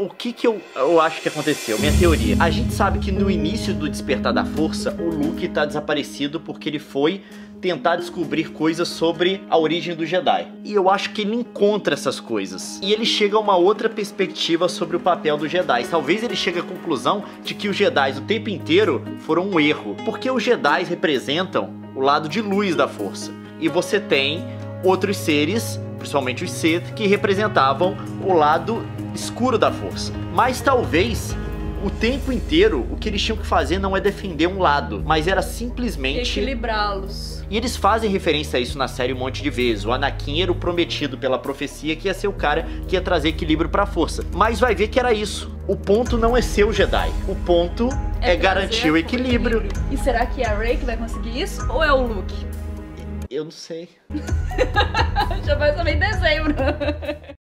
o que que eu, eu acho que aconteceu? Minha teoria. A gente sabe que no início do Despertar da Força, o Luke tá desaparecido porque ele foi tentar descobrir coisas sobre a origem do Jedi. E eu acho que ele encontra essas coisas. E ele chega a uma outra perspectiva sobre o papel dos Jedi. Talvez ele chegue à conclusão de que os Jedi o tempo inteiro foram um erro. Porque os Jedi representam o lado de luz da força. E você tem outros seres, principalmente os Sith, que representavam o lado escuro da força. Mas talvez o tempo inteiro o que eles tinham que fazer não é defender um lado, mas era simplesmente Equilibrá-los. e eles fazem referência a isso na série um monte de vezes. O Anakin era o prometido pela profecia que ia ser o cara que ia trazer equilíbrio pra força. Mas vai ver que era isso. O ponto não é ser o Jedi. O ponto é, garantir trazer o equilíbrio. E será que é a Rey que vai conseguir isso? Ou é o Luke? Eu não sei. Já vai saber em dezembro.